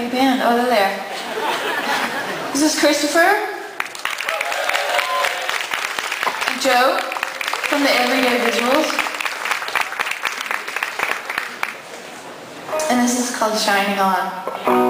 You? Oh, they're there. this is Christopher? Joe from the Everyday Visuals. And this is called Shining On.